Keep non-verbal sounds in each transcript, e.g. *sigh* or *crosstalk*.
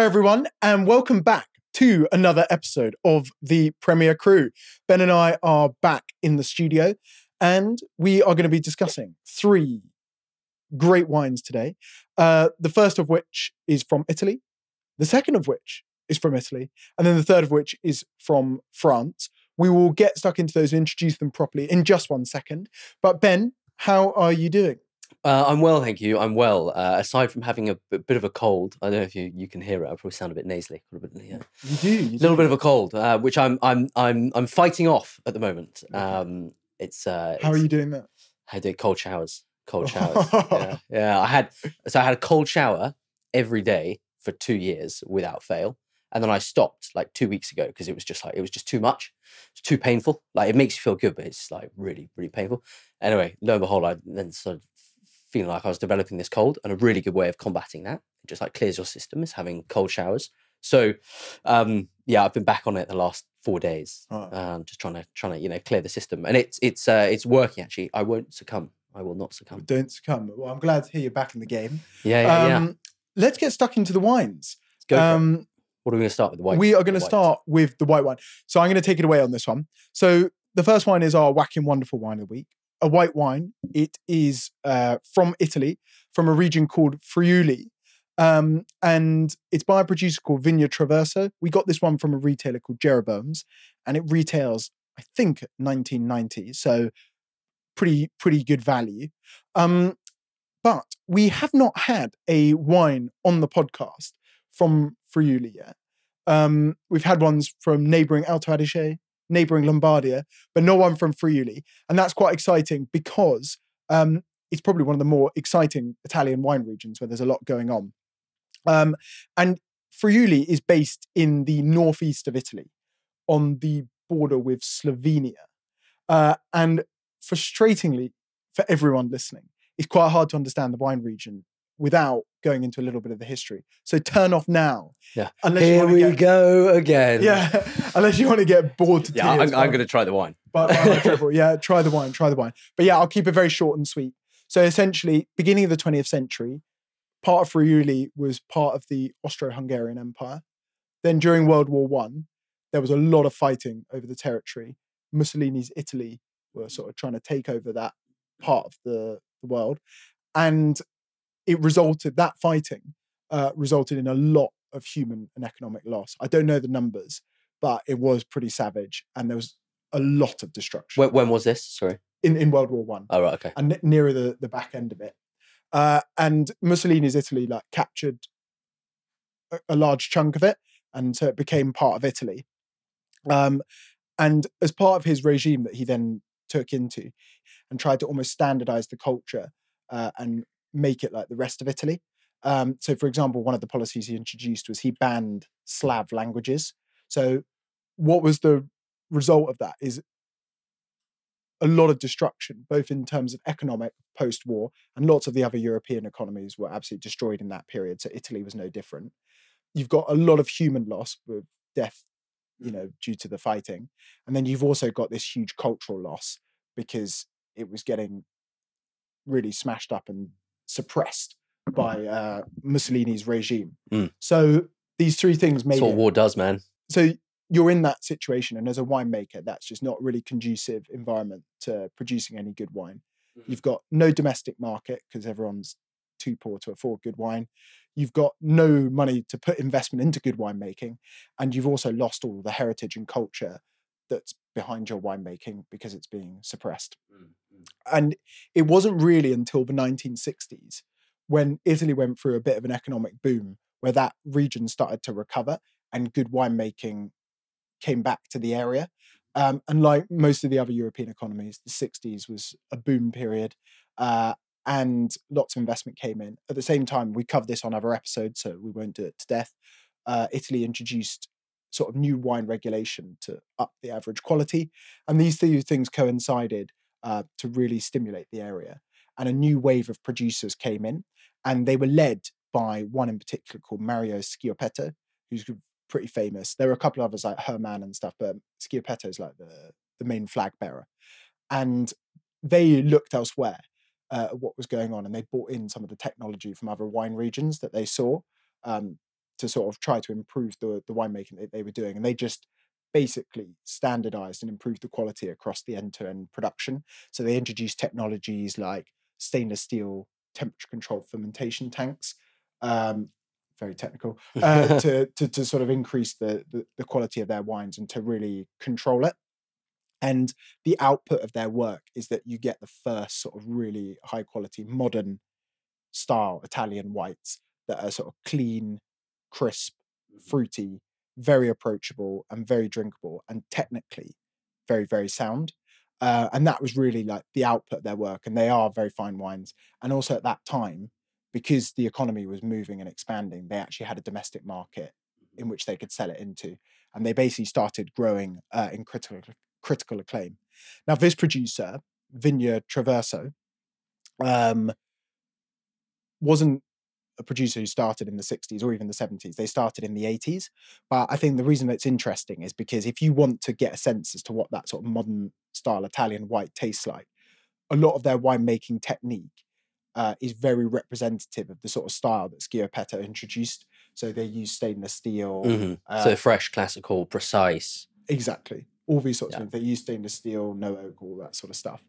Hi, everyone, and welcome back to another episode of the Premier Cru. Ben and I are back in the studio, and we are going to be discussing three great wines today. Uh, the first of which is from Italy, the second of which is from Italy, and then the third of which is from France. We will get stuck into those and introduce them properly in just one second. But, Ben, how are you doing? Uh, I'm well, thank you. I'm well. Uh, aside from having a b- bit of a cold, I don't know if you, you can hear it. I probably sound a bit nasally, a little bit, yeah, You do. You little do. bit of a cold, uh, which I'm I'm I'm I'm fighting off at the moment. Um, it's uh, How are you doing that? I did cold showers. Cold showers. yeah, *laughs* yeah. I had so I had a cold shower every day for two years without fail, and then I stopped like two weeks ago because it was just like it was just too much. It's too painful. Like it makes you feel good, but it's like really really painful. Anyway, lo and behold, I then started feeling like I was developing this cold, and a really good way of combating that, it just like clears your system, is having cold showers. So, um, yeah, I've been back on it the last four days, Oh. um, just trying to trying to you know clear the system, and it's it's uh, it's working actually. I won't succumb. I will not succumb. Don't succumb. Well, I'm glad to hear you're back in the game. Yeah, yeah, yeah. Um, Let's get stuck into the wines. Let's go. Um, What are we going to start with? The white. we are going to start with the white wine. So I'm going to take it away on this one. So the first wine is our whacking wonderful wine of the week. A white wine. It is uh, from Italy, from a region called Friuli. Um, and it's by a producer called Vigna Traverso. We got this one from a retailer called Jeroboam's, and it retails, I think, 1990. So pretty, pretty good value. Um, but we have not had a wine on the podcast from Friuli yet. Um, we've had ones from neighboring Alto Adige, neighboring Lombardia, but no one from Friuli. And that's quite exciting because um, it's probably one of the more exciting Italian wine regions where there's a lot going on. Um, and Friuli is based in the northeast of Italy on the border with Slovenia. Uh, and frustratingly, for everyone listening, it's quite hard to understand the wine region without going into a little bit of the history. So turn off now. Yeah. Unless Here we get, go again. Yeah. *laughs* Unless you want to get bored to Yeah, I'm. I'm going to try the wine. But, yeah, try the wine, try the wine. But yeah, I'll keep it very short and sweet. So essentially, beginning of the 20th century, part of Friuli was part of the Austro-Hungarian Empire. Then during World War One, there was a lot of fighting over the territory. Mussolini's Italy were sort of trying to take over that part of the, the world, and it resulted that fighting uh, resulted in a lot of human and economic loss. I don't know the numbers, but it was pretty savage, and there was a lot of destruction When, when was this? Sorry. in, in World War One Oh, right. Okay. and ne- nearer the, the back end of it. Uh, and Mussolini's Italy like captured a, a large chunk of it, and so it became part of Italy. Um, and as part of his regime that he then took into, and tried to almost standardize the culture uh, and make it like the rest of Italy. Um, so, for example, one of the policies he introduced was he banned Slav languages. So, what was the result of that? Is a lot of destruction, both in terms of economic post war, and lots of the other European economies were absolutely destroyed in that period. So Italy was no different. You've got a lot of human loss with death, you know, due to the fighting. And then you've also got this huge cultural loss because it was getting really smashed up and suppressed by uh, Mussolini's regime. Mm. So these three things made That's what it war does, man. so you're in that situation and as a winemaker that's just not really conducive environment to producing any good wine you've got no domestic market because everyone's too poor to afford good wine you've got no money to put investment into good winemaking and you've also lost all the heritage and culture that's behind your winemaking because it's being suppressed and it wasn't really until the 1960s when Italy went through a bit of an economic boom where that region started to recover and good winemaking came back to the area. Um, and like most of the other European economies, the 60s was a boom period uh, and lots of investment came in. At the same time, we covered this on other episodes, so we won't do it to death. Uh, Italy introduced sort of new wine regulation to up the average quality. And these two things coincided uh, to really stimulate the area. And a new wave of producers came in, and they were led by one in particular called Mario Schiopetto, who's pretty famous. There were a couple others like Jermann and stuff, but Schiopetto is like the, the main flag bearer. And they looked elsewhere uh, at what was going on, and they brought in some of the technology from other wine regions that they saw um, to sort of try to improve the the winemaking that they were doing, and they just basically standardized and improved the quality across the end-to-end production. So they introduced technologies like stainless steel temperature controlled fermentation tanks. Um, very technical *laughs* uh, to, to to sort of increase the, the the quality of their wines and to really control it and the output of their work is that you get the first sort of really high quality modern style Italian whites that are sort of clean, crisp, Mm-hmm. fruity, very approachable, and very drinkable, and technically very, very sound. Uh, and that was really like the output of their work. And they are very fine wines. And also at that time, because the economy was moving and expanding, they actually had a domestic market in which they could sell it into. And they basically started growing uh, in critical critical acclaim. Now, this producer, Vigna Traverso, um, wasn't a producer who started in the 60s or even the 70s. They started in the 80s. But I think the reason it's interesting is because if you want to get a sense as to what that sort of modern style Italian white tastes like, a lot of their winemaking technique uh, is very representative of the sort of style that Schiopetto introduced. So they use stainless steel. Mhm. uh, so fresh, classical, precise. Exactly. All these sorts Yeah. of things. They use stainless steel, no oak, all that sort of stuff.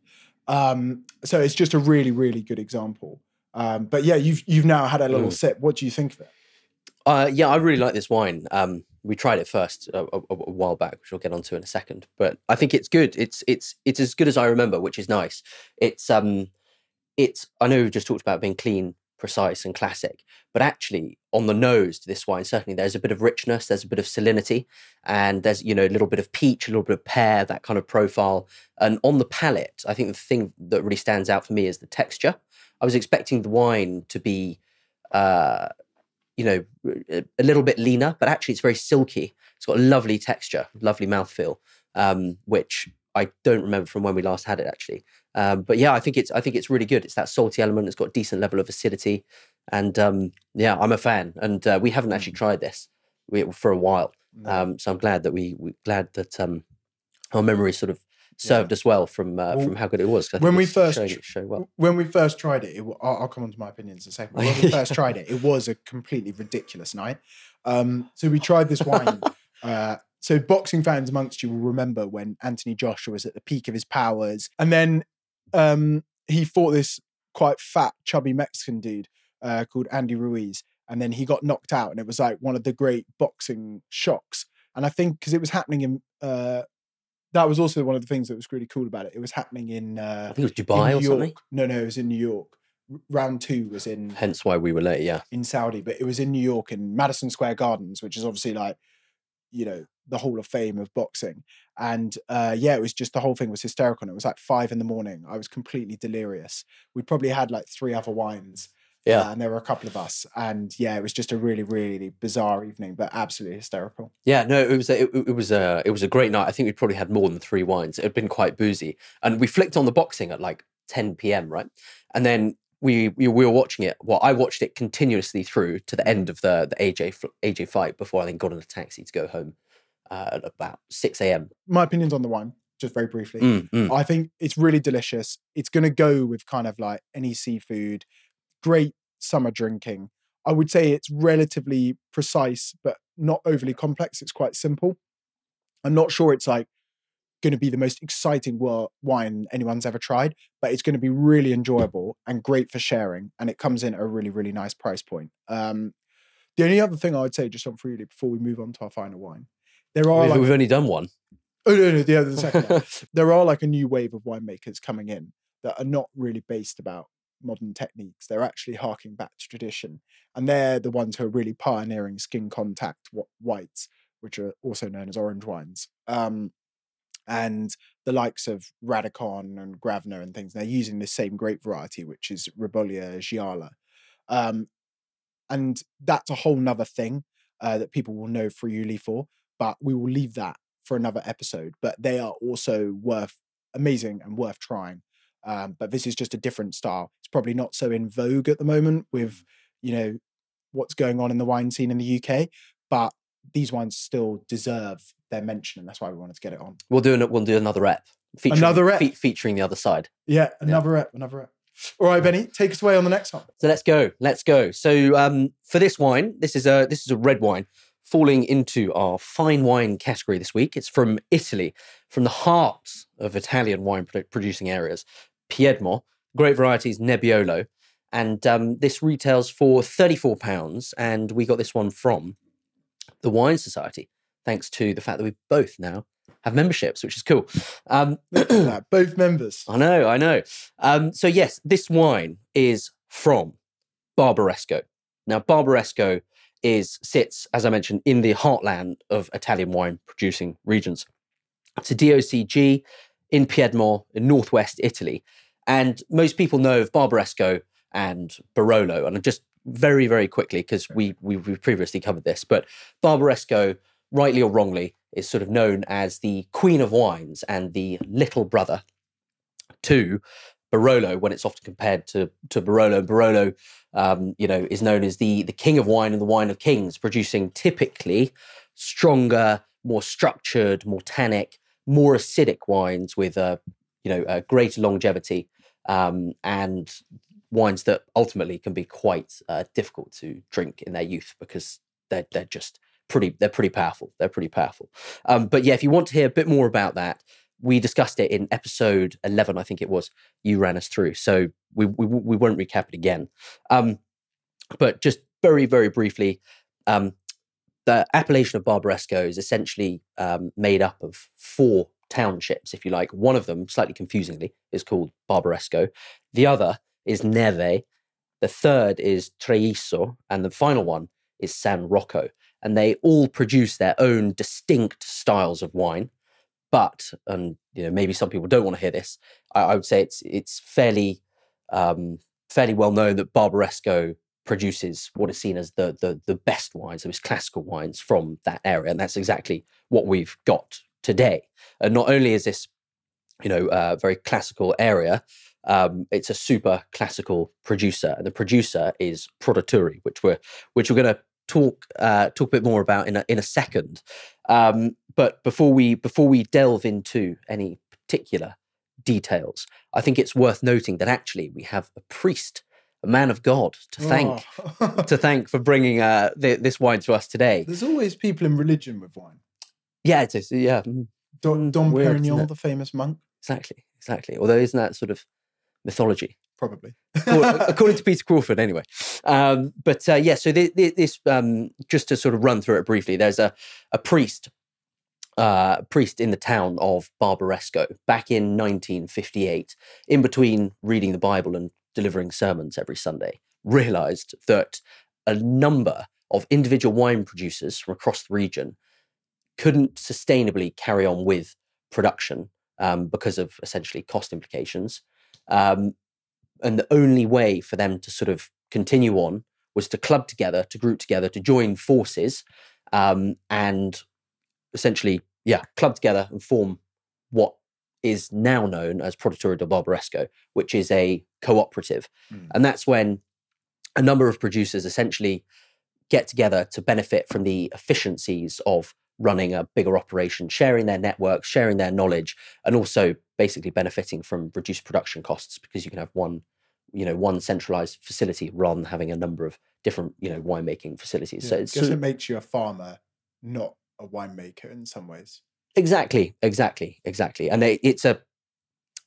Um, so it's just a really, really good example. Um, but yeah, you've you've now had a little Mm. sip. What do you think of it? Uh, yeah, I really like this wine. Um, we tried it first a, a, a while back, which we'll get onto in a second. But I think it's good. It's it's it's as good as I remember, which is nice. It's um, it's I know we've just talked about being clean, precise, and classic, but actually on the nose to this wine, certainly there's a bit of richness, there's a bit of salinity, and there's you know a little bit of peach, a little bit of pear, that kind of profile. And on the palate, I think the thing that really stands out for me is the texture. I was expecting the wine to be. Uh, you know, a- little bit leaner, but actually it's very silky. It's got a lovely texture, lovely mouthfeel, um, which I don't remember from when we last had it actually. Um, but yeah, I think it's I think it's really good. It's that salty element. It's got a decent level of acidity, and um, yeah, I'm a fan. And uh, we haven't actually tried this for a while, um, so I'm glad that we we glad that um, our memory sort of served us well from uh, Well, from how good it was. When we first showing it so well. when we first tried it, it I'll, I'll come on to my opinions in a second. When we *laughs* first tried it, it was a completely ridiculous night. Um, so we tried this wine. *laughs* uh, so boxing fans amongst you will remember when Anthony Joshua was at the peak of his powers, and then um, he fought this quite fat, chubby Mexican dude uh, called Andy Ruiz, and then he got knocked out, and it was like one of the great boxing shocks. And I think because it was happening in. Uh, that was also one of the things that was really cool about it. It was happening in uh, I think it was Dubai or something. York. No, no, it was in New York. R- Round two was in Hence why we were late. Yeah. in Saudi, but it was in New York in Madison Square Gardens, which is obviously like, you know, the Hall of Fame of boxing. And uh, yeah, it was just the whole thing was hysterical. And it was like five in the morning. I was completely delirious. We probably had like three other wines. Yeah. uh, and there were a couple of us. And yeah, it was just a really, really bizarre evening, but absolutely hysterical. Yeah, no, it was a, it, it was a it was a great night. I think we probably had more than three wines. It had been quite boozy, and we flicked on the boxing at like 10 p.m. right, and then we we, we were watching it. Well, I watched it continuously through to the end of the the AJ AJ fight before I then got in a taxi to go home uh, at about 6 a.m. My opinions on the wine, just very briefly. Mm, mm. I think it's really delicious. It's going to go with kind of like any seafood, great summer drinking. I would say it's relatively precise, but not overly complex. It's quite simple. I'm not sure it's like going to be the most exciting wine anyone's ever tried, but it's going to be really enjoyable and great for sharing. And it comes in at a really, really nice price point. Um, the only other thing I would say, just on Friuli before we move on to our final wine, there are We've, like, we've only done one. oh no, no, the other the second *laughs* there are like a new wave of winemakers coming in that are not really based about modern techniques. They're actually harking back to tradition. And they're the ones who are really pioneering skin contact whites, which are also known as orange wines. Um, and the likes of Radikon and Gravner and things, they're using the same grape variety, which is Ribolla Gialla. Um, and that's a whole nother thing uh, that people will know Friuli for, but we will leave that for another episode. But they are also worth amazing and worth trying. Um, but this is just a different style. It's probably not so in vogue at the moment with, you know, what's going on in the wine scene in the UK, but these wines still deserve their mention, and that's why we wanted to get it on. We'll do an, we'll do another rep. Featuring, Another ep? fe- featuring the other side. Yeah, another rep, another ep. All right, Benny, take us away on the next one. So let's go. Let's go. So um, for this wine, this is a this is a red wine falling into our fine wine category this week. It's from Italy, from the heart of Italian wine producing areas, Piedmont. Great variety is Nebbiolo, and um, this retails for thirty four pounds. And we got this one from the Wine Society, thanks to the fact that we both now have memberships, which is cool. Um, Look at that, *clears throat* both members. I know, I know. Um, so yes, this wine is from Barbaresco. Now, Barbaresco is sits, as I mentioned, in the heartland of Italian wine producing regions. It's a DOCG in Piedmont, in northwest Italy, and most people know of Barbaresco and Barolo. And just very, very quickly, because we, we we previously covered this, but Barbaresco, rightly or wrongly, is sort of known as the queen of wines and the little brother to Barolo when it's often compared to to Barolo. Barolo, um, you know, is known as the the king of wine and the wine of kings, producing typically stronger, more structured, more tannic, more acidic wines with a you know a greater longevity um, and wines that ultimately can be quite uh, difficult to drink in their youth because they're they're just pretty they're pretty powerful. They're pretty powerful. Um, but yeah, if you want to hear a bit more about that, we discussed it in episode 11 i think it was you ran us through so we we, we won't recap it again um, but just very very briefly um, the appellation of barbaresco is essentially um, made up of four townships if you like. One of them slightly confusingly is called barbaresco. The other is Neive. The third is Treiso, and the final one is san rocco. And they all produce their own distinct styles of wine. But and you know maybe some people don't want to hear this i, I would say it's it's fairly um, fairly well known that barbaresco produces what is seen as the the, the best wines those classical wines from that area and that's exactly what we've got today. And not only is this you know a very classical area um, it's a super classical producer and the producer is produttori which we're which we're going to talk uh, talk a bit more about in a, in a second. Um, but before we before we delve into any particular details, I think it's worth noting that actually we have a priest, a man of God, to thank Oh. to thank for bringing uh, th- this wine to us today. There's always people in religion with wine. Yeah, it is. Yeah, mm, Dom, Mm, weird, Perignon, the famous monk, exactly, exactly. Although isn't that sort of mythology? probably. *laughs* According to Peter Crawford, anyway. Um, but uh, yeah, so thi- thi- this, um, just to sort of run through it briefly, there's a, a priest, uh, priest in the town of Barbaresco back in 1958, in between reading the Bible and delivering sermons every Sunday, realized that a number of individual wine producers from across the region couldn't sustainably carry on with production um, because of essentially cost implications. Um, and the only way for them to sort of continue on was to club together, to group together, to join forces, um, and essentially, yeah, club together and form what is now known as Produttori del Barbaresco, which is a cooperative. Mm. And that's when a number of producers essentially get together to benefit from the efficiencies of running a bigger operation, sharing their networks, sharing their knowledge, and also basically benefiting from reduced production costs because you can have one, you know, one centralized facility rather than having a number of different, you know, winemaking facilities. so it's sort it makes you a farmer, not a winemaker in some ways. Exactly, exactly, exactly. And they, it's a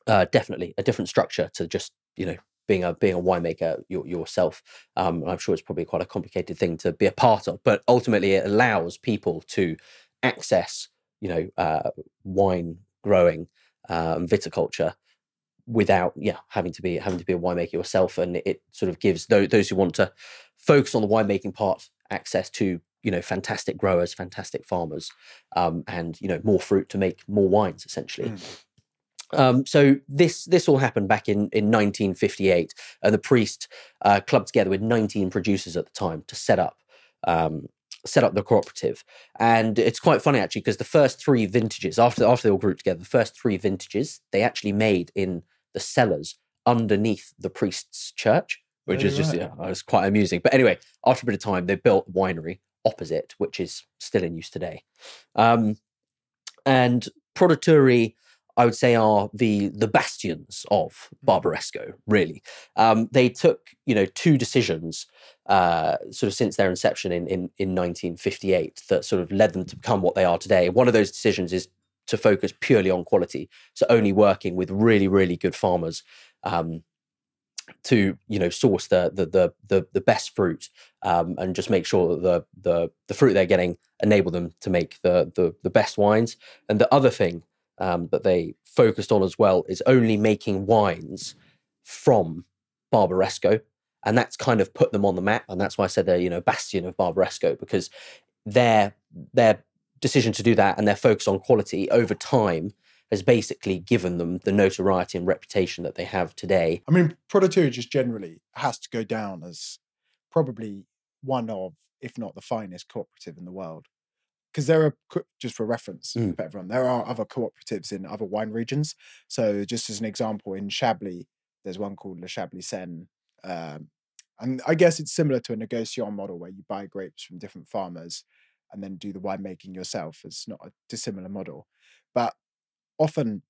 uh, definitely a different structure to just you know being a being a winemaker your, yourself. Um, I'm sure it's probably quite a complicated thing to be a part of, but ultimately it allows people to access you know uh, wine growing um, viticulture without yeah having to be having to be a winemaker yourself and it sort of gives those, those who want to focus on the winemaking part access to you know fantastic growers fantastic farmers um, and you know more fruit to make more wines essentially Mm. um, so this this all happened back in, in 1958 and the priest uh, clubbed together with 19 producers at the time to set up um, set up the cooperative and it's quite funny actually because the first three vintages after after they all grouped together the first three vintages they actually made in the cellars underneath the priest's church which Oh, is just right. yeah, it's quite amusing but anyway after a bit of time they built a winery opposite which is still in use today um, and produttori I would say are the the bastions of Mm. Barbaresco. Really, um, they took you know two decisions uh, sort of since their inception in, in in 1958 that sort of led them to become what they are today. One of those decisions is to focus purely on quality, so only working with really really good farmers. Um, to you know source the the the the, the best fruit um, and just make sure that the the the fruit they're getting enable them to make the the, the best wines. And the other thing um, that they focused on as well is only making wines from Barbaresco, and that's kind of put them on the map. And that's why I said they're you know bastion of Barbaresco because their their decision to do that and their focus on quality over time has basically given them the notoriety and reputation that they have today. I mean, Produttori just generally has to go down as probably one of, if not the finest cooperative in the world. Because there are, just for reference Mm. for everyone, there are other cooperatives in other wine regions. So, just as an example, in Chablis, there's one called La Chablisienne. Um, and I guess it's similar to a negociant model where you buy grapes from different farmers and then do the winemaking yourself. It's not a dissimilar model. But often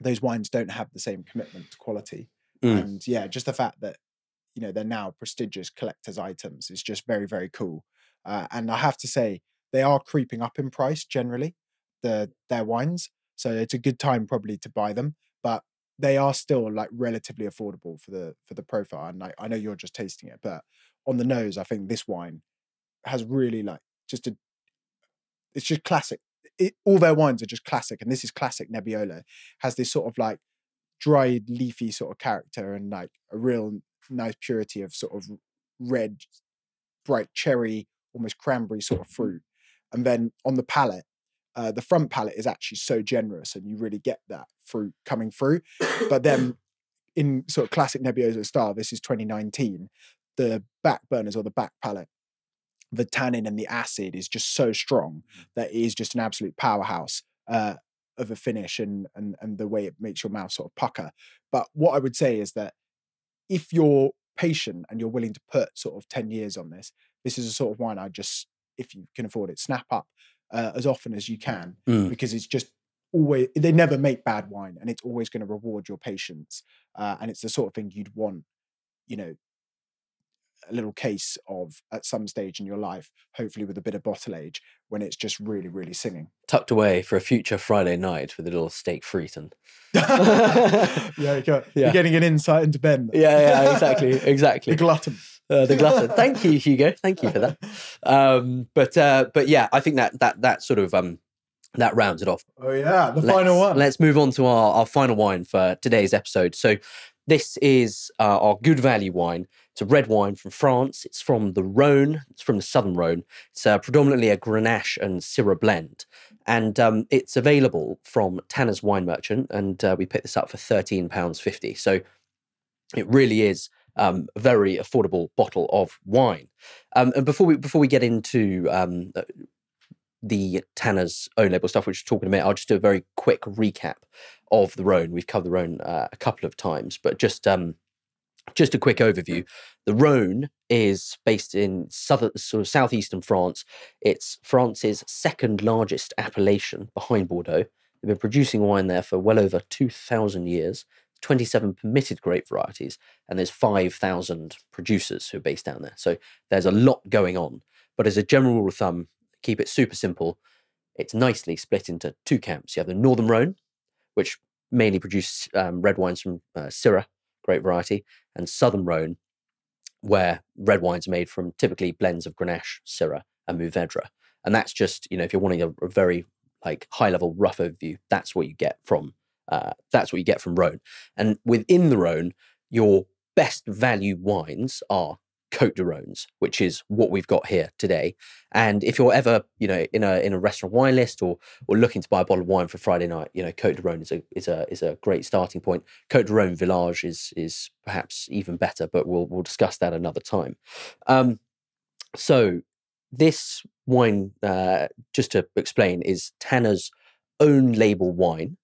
those wines don't have the same commitment to quality. Mm. And yeah, just the fact that you know they're now prestigious collectors' items is just very very cool. Uh, and I have to say they are creeping up in price generally, the their wines. So it's a good time probably to buy them, but they are still like relatively affordable for the for the profile. And I, I know you're just tasting it, but on the nose, I think this wine has really like just a it's just classic. It, all their wines are just classic, and this is classic Nebbiolo. Has this sort of like dried, leafy sort of character, and like a real nice purity of sort of red, bright cherry, almost cranberry sort of fruit. And then on the palate, uh, the front palate is actually so generous, and you really get that fruit coming through. But then, *coughs* in sort of classic Nebbiolo style, this is 2019. The back burners or the back palate the tannin and the acid is just so strong that it is just an absolute powerhouse uh, of a finish and, and and the way it makes your mouth sort of pucker. But what I would say is that if you're patient and you're willing to put sort of 10 years on this, this is a sort of wine I just, if you can afford it, snap up uh, as often as you can Mm. because it's just always, they never make bad wine and it's always going to reward your patience. Uh, and it's the sort of thing you'd want, you know, a little case of at some stage in your life, hopefully with a bit of bottle age, when it's just really, really singing. Tucked away for a future Friday night with a little steak fritin. *laughs* yeah, you got, *laughs* Yeah. you're getting an insight into Ben. Yeah, yeah, exactly, exactly. the glutton. Uh, the glutton. Thank you, Hugo. Thank you for that. *laughs* Um, but uh, but yeah, I think that that that sort of um, that rounds it off. Oh yeah, the let's, final one. Let's move on to our, our final wine for today's episode. So, this is uh, our good value wine. It's a red wine from France. It's from the Rhone. It's from the southern Rhone. It's uh, predominantly a Grenache and Syrah blend. And um, it's available from Tanner's Wine Merchant. And uh, we picked this up for £13.50. So, it really is um, a very affordable bottle of wine. Um, and before we before we get into um, uh, the Tanner's own label stuff, which we're talking about, I'll just do a very quick recap of the Rhone. We've covered the Rhone uh, a couple of times, but just um, just a quick overview. The Rhone is based in southern, sort of southeastern France. It's France's second largest appellation behind Bordeaux. They've been producing wine there for well over two thousand years. 27 permitted grape varieties, and there's 5,000 producers who are based down there. So there's a lot going on. But as a general rule of thumb, keep it super simple. It's nicely split into two camps. You have the Northern Rhone, which mainly produce um, red wines from uh, Syrah, great variety, and Southern Rhone, where red wines are made from typically blends of Grenache, Syrah, and Mourvedre. And that's just, you know, if you're wanting a, a very like high level rough overview, that's what you get from uh, that's what you get from Rhone. And within the Rhone, your best value wines are Cote de Rhones, which is what we've got here today. And if you're ever, you know, in a in a restaurant wine list or or looking to buy a bottle of wine for Friday night, you know, Cote de Rhone is a is a is a great starting point. Cote de Rhone Village is is perhaps even better, but we'll we'll discuss that another time. Um, so this wine, uh, just to explain, is Tanner's own label wine,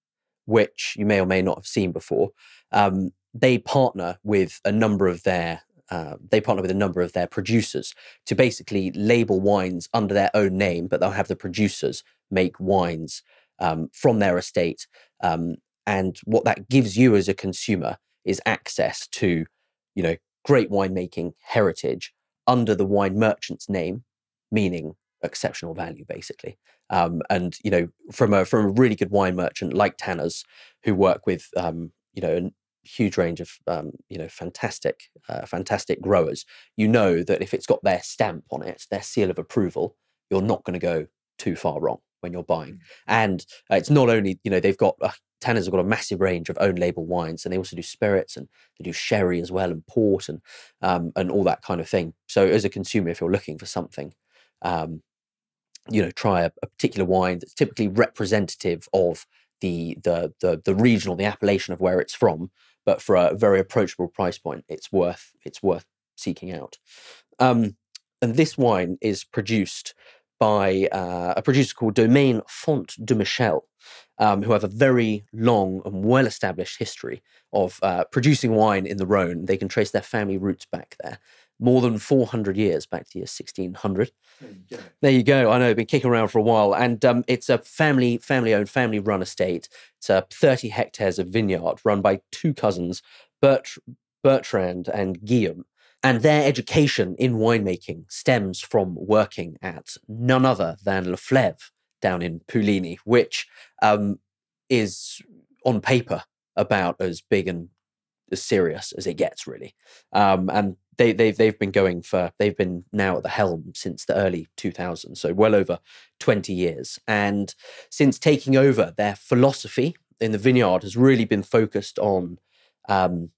which you may or may not have seen before. Um, they partner with a number of their uh, they partner with a number of their producers to basically label wines under their own name, but they'll have the producers make wines um, from their estate um, and what that gives you as a consumer is access to, you know, great winemaking heritage under the wine merchant's name, meaning exceptional value, basically. Um, and you know, from a from a really good wine merchant like Tanner's, who work with um, you know huge range of um, you know fantastic uh, fantastic growers, you know that if it's got their stamp on it, their seal of approval, you're not going to go too far wrong when you're buying. Mm. And uh, it's not only you know they've got uh, Tanners have got a massive range of own label wines, and they also do spirits and they do sherry as well and port and um, and all that kind of thing. So as a consumer, if you're looking for something, um, you know, try a, a, particular wine that's typically representative of the, the the the regional, the appellation of where it's from, but for a very approachable price point, it's worth it's worth seeking out. Um, and this wine is produced by uh, a producer called Domaine Font de Michelle, um, who have a very long and well established history of uh, producing wine in the Rhone. They can trace their family roots back there. More than 400 years back to the year 1600. There, there you go. I know, been kicking around for a while. And um, it's a family family owned, family run estate. It's a 30 hectares of vineyard run by two cousins, Bert, Bertrand and Guillaume. And their education in winemaking stems from working at none other than Leflaive down in Puligny, which um, is on paper about as big and as serious as it gets, really. Um, and they, they've they've been going for they've been now at the helm since the early 2000s, so well over 20 years. And since taking over, their philosophy in the vineyard has really been focused on um,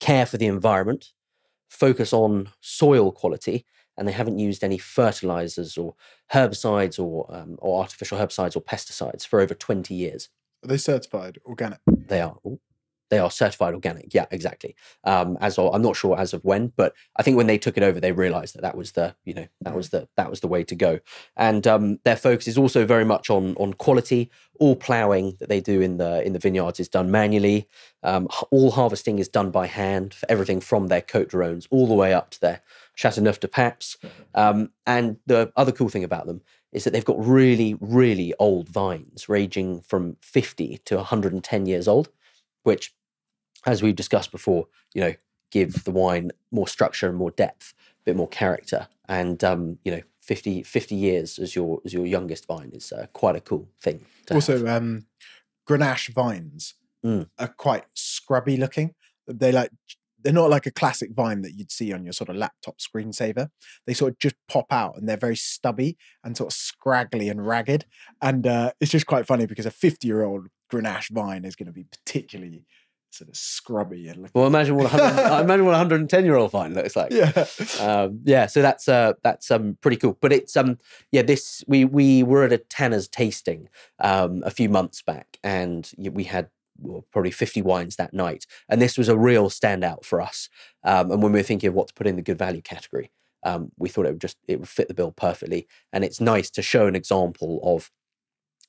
care for the environment, focus on soil quality, and they haven't used any fertilizers or herbicides or um, or artificial herbicides or pesticides for over 20 years. Are they certified organic? They are. Ooh. They are certified organic. Yeah, exactly. Um, as of, I'm not sure as of when, but I think when they took it over, they realised that that was the you know that was the that was the way to go. And um, their focus is also very much on on quality. All ploughing that they do in the in the vineyards is done manually. Um, all harvesting is done by hand for everything from their Cote de Rhones all the way up to their Chateauneuf du Pape. Um, and the other cool thing about them is that they've got really, really old vines ranging from 50 to 110 years old, which as we've discussed before, you know, give the wine more structure and more depth, a bit more character. And um, you know, 50, 50 years as your as your youngest vine is uh, quite a cool thing. also, um, Grenache vines mm. are quite scrubby looking. They like they're not like a classic vine that you'd see on your sort of laptop screensaver. They sort of just pop out and they're very stubby and sort of scraggly and ragged. And uh, it's just quite funny because a 50 year old Grenache vine is going to be particularly sort of scrubby and well imagine what 100, imagine what a 110 year old vine looks like. Yeah. Um, yeah so that's uh that's um pretty cool. But it's um yeah this we we were at a tanner's tasting um a few months back and we had well, probably 50 wines that night. And this was a real standout for us um, and when we were thinking of what to put in the good value category um, we thought it would just it would fit the bill perfectly. And it's nice to show an example of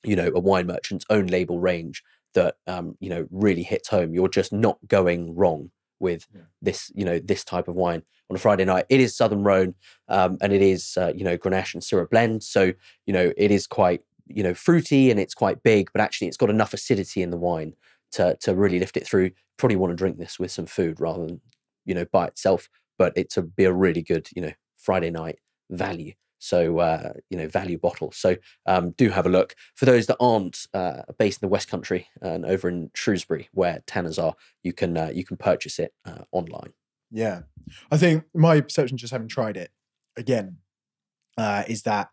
you know a wine merchant's own label range that um, you know really hits home. You're just not going wrong with yeah. this you know this type of wine on a Friday night. It is Southern Rhone, um, and it is uh, you know Grenache and Syrah blend. So you know it is quite you know fruity and it's quite big, but actually it's got enough acidity in the wine to to really lift it through. Probably want to drink this with some food rather than you know by itself, but it's a be a really good you know Friday night value. So, uh, you know, value bottle. So, um, do have a look. For those that aren't uh, based in the West Country and over in Shrewsbury, where Tanners are, you can uh, you can purchase it uh, online. Yeah, I think my perception, just having tried it again, uh, is that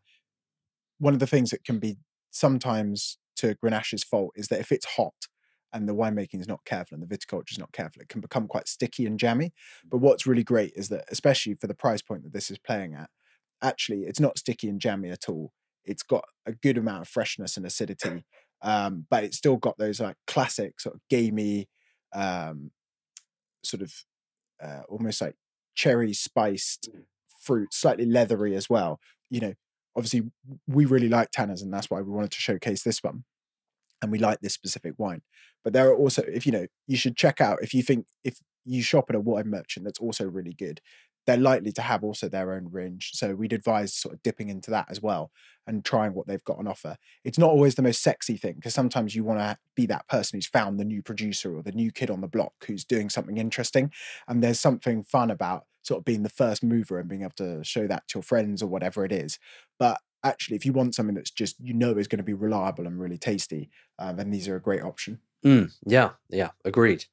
one of the things that can be sometimes to Grenache's fault is that if it's hot and the winemaking is not careful and the viticulture is not careful, it can become quite sticky and jammy. But what's really great is that, especially for the price point that this is playing at, actually it's not sticky and jammy at all. It's got a good amount of freshness and acidity, um, but it's still got those like classic sort of gamey, um, sort of uh, almost like cherry spiced mm. fruit, slightly leathery as well. You know, obviously we really like tanners, and that's why we wanted to showcase this one. And we like this specific wine. But there are also, if you know, you should check out if you think if you shop at a wine merchant that's also really good they're likely to have also their own range. So we'd advise sort of dipping into that as well and trying what they've got on offer. It's not always the most sexy thing because sometimes you want to be that person who's found the new producer or the new kid on the block who's doing something interesting. And there's something fun about sort of being the first mover and being able to show that to your friends or whatever it is. But actually, if you want something that's just you know is going to be reliable and really tasty, uh, then these are a great option. Mm, yeah, yeah, agreed.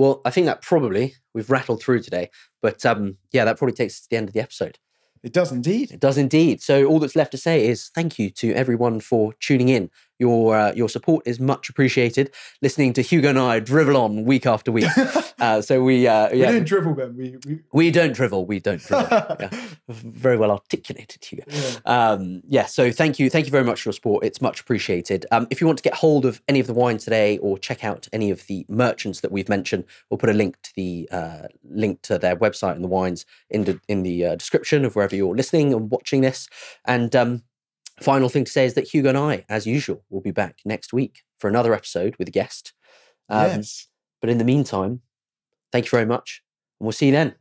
Well, I think that probably we've rattled through today, but um, yeah, that probably takes us to the end of the episode. It does indeed. It does indeed. So all that's left to say is thank you to everyone for tuning in. Your uh, your support is much appreciated. Listening to Hugo and I drivel on week after week. *laughs* uh, so we uh, We don't drivel them. We, we we don't drivel. We don't drivel. *laughs* yeah. Very well articulated, Hugo. yeah. Um, yeah, so thank you, thank you very much for your support. It's much appreciated. Um, if you want to get hold of any of the wine today or check out any of the merchants that we've mentioned, we'll put a link to the uh, link to their website and the wines in the in the uh, description of wherever you're listening and watching this. And um, final thing to say is that Hugo and I, as usual, will be back next week for another episode with a guest. Um, yes. But in the meantime, thank you very much, and we'll see you then.